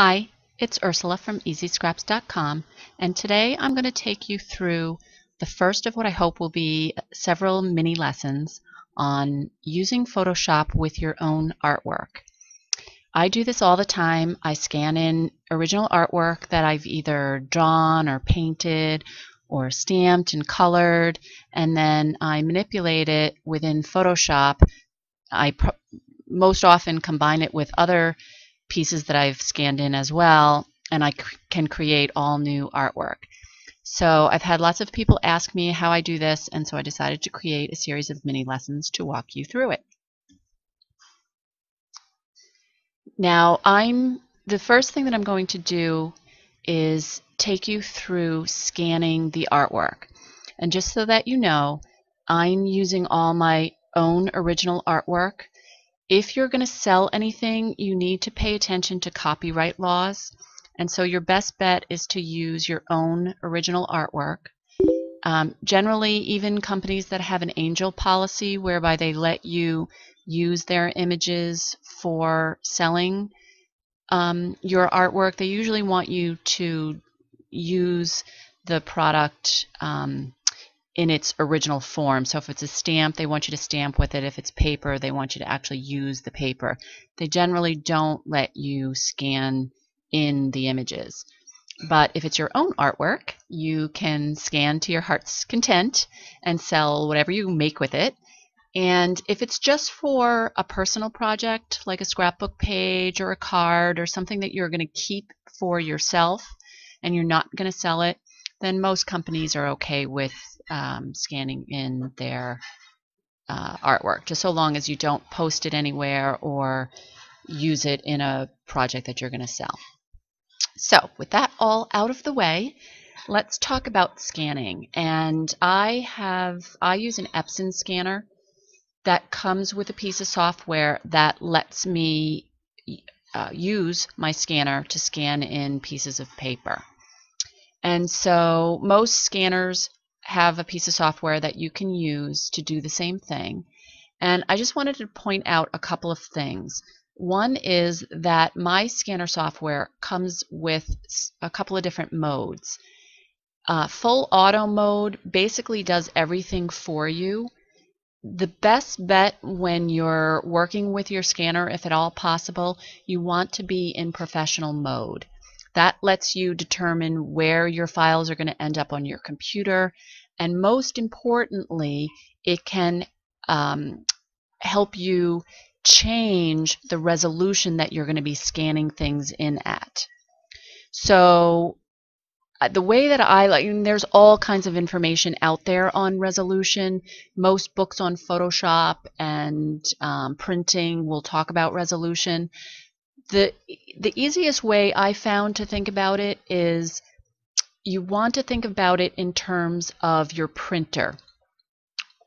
Hi, it's Ursula from EasyScraps.com and today I'm going to take you through the first of what I hope will be several mini lessons on using Photoshop with your own artwork. I do this all the time. I scan in original artwork that I've either drawn or painted or stamped and colored and then I manipulate it within Photoshop. I most often combine it with other pieces that I've scanned in as well, and I can create all new artwork. So I've had lots of people ask me how I do this, and so I decided to create a series of mini lessons to walk you through it. Now, I'm the first thing that I'm going to do is take you through scanning the artwork. And just so that you know, I'm using all my own original artwork if you're going to sell anything, you need to pay attention to copyright laws. And so your best bet is to use your own original artwork. Um, generally, even companies that have an angel policy whereby they let you use their images for selling um, your artwork, they usually want you to use the product um, in its original form. So if it's a stamp, they want you to stamp with it. If it's paper, they want you to actually use the paper. They generally don't let you scan in the images. But if it's your own artwork, you can scan to your heart's content and sell whatever you make with it. And if it's just for a personal project, like a scrapbook page or a card or something that you're going to keep for yourself and you're not going to sell it, then most companies are okay with um, scanning in their uh, artwork, just so long as you don't post it anywhere or use it in a project that you're going to sell. So with that all out of the way, let's talk about scanning. And I have, I use an Epson scanner that comes with a piece of software that lets me uh, use my scanner to scan in pieces of paper. And so most scanners have a piece of software that you can use to do the same thing. And I just wanted to point out a couple of things. One is that my scanner software comes with a couple of different modes. Uh, full auto mode basically does everything for you. The best bet when you're working with your scanner, if at all possible, you want to be in professional mode. That lets you determine where your files are going to end up on your computer and most importantly, it can um, help you change the resolution that you're going to be scanning things in at. So uh, the way that I like, there's all kinds of information out there on resolution. Most books on Photoshop and um, printing will talk about resolution. The, the easiest way I found to think about it is you want to think about it in terms of your printer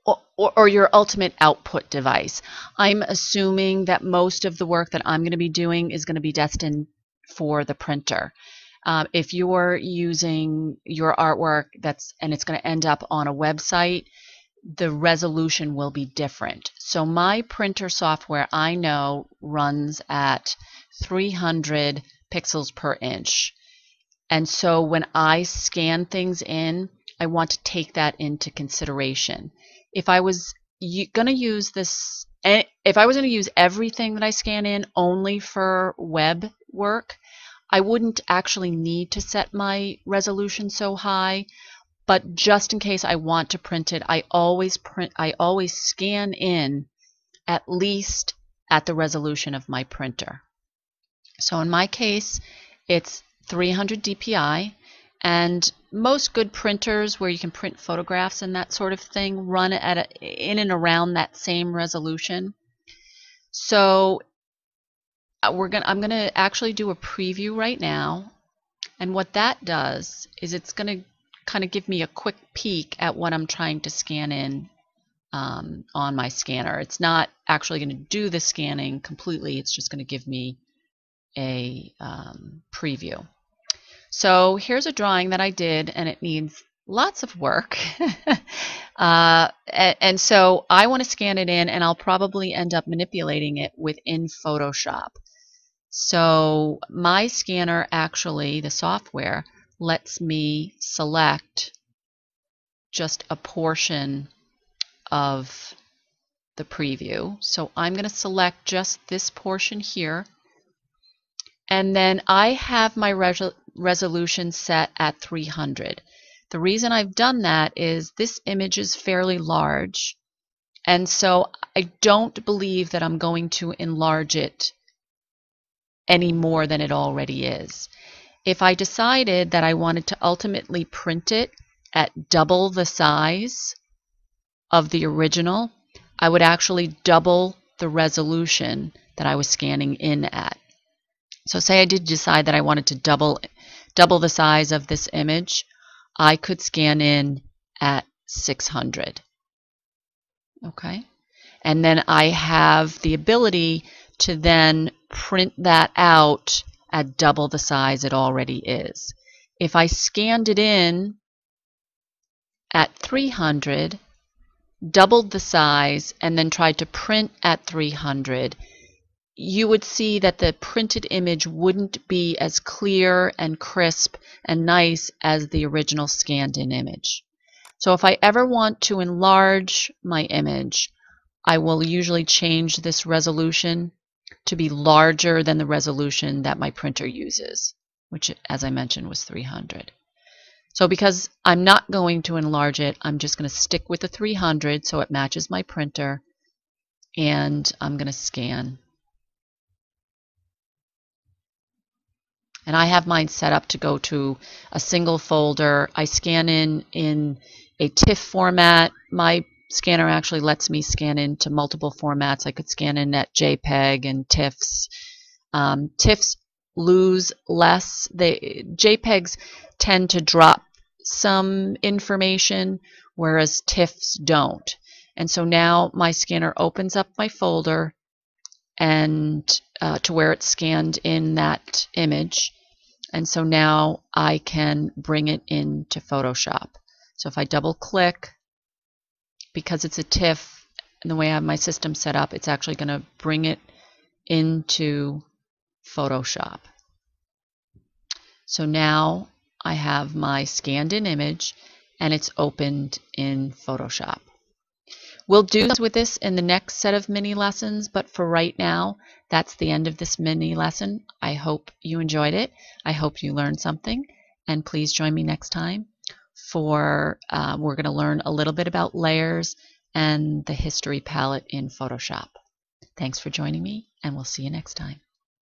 or, or, or, your ultimate output device. I'm assuming that most of the work that I'm going to be doing is going to be destined for the printer. Um, if you're using your artwork that's and it's going to end up on a website, the resolution will be different. So my printer software I know runs at 300 pixels per inch. And so when I scan things in, I want to take that into consideration. If I was going to use this, eh, if I was going to use everything that I scan in only for web work, I wouldn't actually need to set my resolution so high. But just in case I want to print it, I always print, I always scan in at least at the resolution of my printer. So in my case, it's 300 dpi and most good printers where you can print photographs and that sort of thing run at a, in and around that same resolution so uh, we're going I'm going to actually do a preview right now and what that does is it's going to kind of give me a quick peek at what I'm trying to scan in um, on my scanner. It's not actually going to do the scanning completely. It's just going to give me a um, preview. So here's a drawing that I did and it needs lots of work. uh, and, and, so I want to scan it in and I'll probably end up manipulating it within Photoshop. So my scanner actually, the software, lets me select just a portion of the preview. So I'm going to select just this portion here. And then I have my resolution set at 300. The reason I've done that is this image is fairly large. And so I don't believe that I'm going to enlarge it any more than it already is. If I decided that I wanted to ultimately print it at double the size of the original, I would actually double the resolution that I was scanning in at. So say I did decide that I wanted to double double the size of this image, I could scan in at 600. Okay? And then I have the ability to then print that out at double the size it already is. If I scanned it in at 300, doubled the size, and then tried to print at 300, you would see that the printed image wouldn't be as clear and crisp and nice as the original scanned in image. So if I ever want to enlarge my image, I will usually change this resolution to be larger than the resolution that my printer uses, which as I mentioned was 300. So because I'm not going to enlarge it, I'm just going to stick with the 300 so it matches my printer and I'm going to scan. And I have mine set up to go to a single folder. I scan in in a TIFF format. My scanner actually lets me scan into multiple formats. I could scan in at JPEG and TIFFs. Um, TIFFs lose less. They JPEGs tend to drop some information, whereas TIFFs don't. And so now my scanner opens up my folder and uh, to where it's scanned in that image. And so now I can bring it into Photoshop. So if I double click, because it's a TIFF and the way I have my system set up, it's actually going to bring it into Photoshop. So now I have my scanned in image and it's opened in Photoshop. We'll do with this in the next set of mini lessons, but for right now, that's the end of this mini lesson. I hope you enjoyed it. I hope you learned something, and please join me next time for uh, we're going to learn a little bit about layers and the history palette in Photoshop. Thanks for joining me, and we'll see you next time.